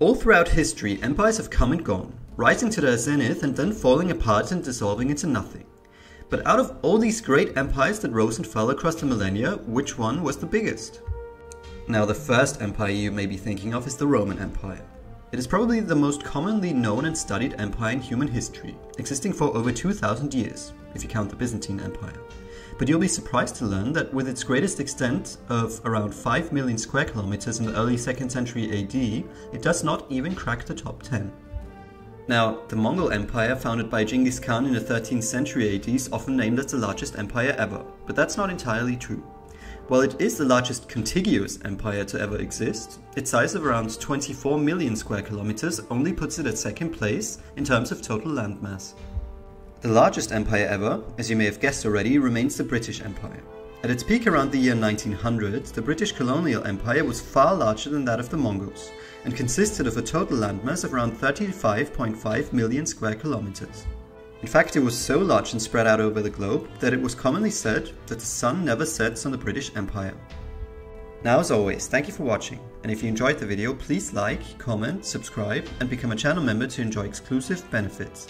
All throughout history, empires have come and gone, rising to their zenith and then falling apart and dissolving into nothing. But out of all these great empires that rose and fell across the millennia, which one was the biggest? Now, the first empire you may be thinking of is the Roman Empire. It is probably the most commonly known and studied empire in human history, existing for over 2000 years, if you count the Byzantine Empire. But you'll be surprised to learn that with its greatest extent of around 5 million square kilometers in the early 2nd century AD, it does not even crack the top 10. Now, the Mongol Empire, founded by Genghis Khan in the 13th century AD, is often named as the largest empire ever, but that's not entirely true. While it is the largest contiguous empire to ever exist, its size of around 24 million square kilometers only puts it at second place in terms of total landmass. The largest empire ever, as you may have guessed already, remains the British Empire. At its peak around the year 1900, the British colonial empire was far larger than that of the Mongols, and consisted of a total landmass of around 35.5 million square kilometers. In fact, it was so large and spread out over the globe that it was commonly said that the sun never sets on the British Empire. Now as always, thank you for watching, and if you enjoyed the video, please like, comment, subscribe, and become a channel member to enjoy exclusive benefits.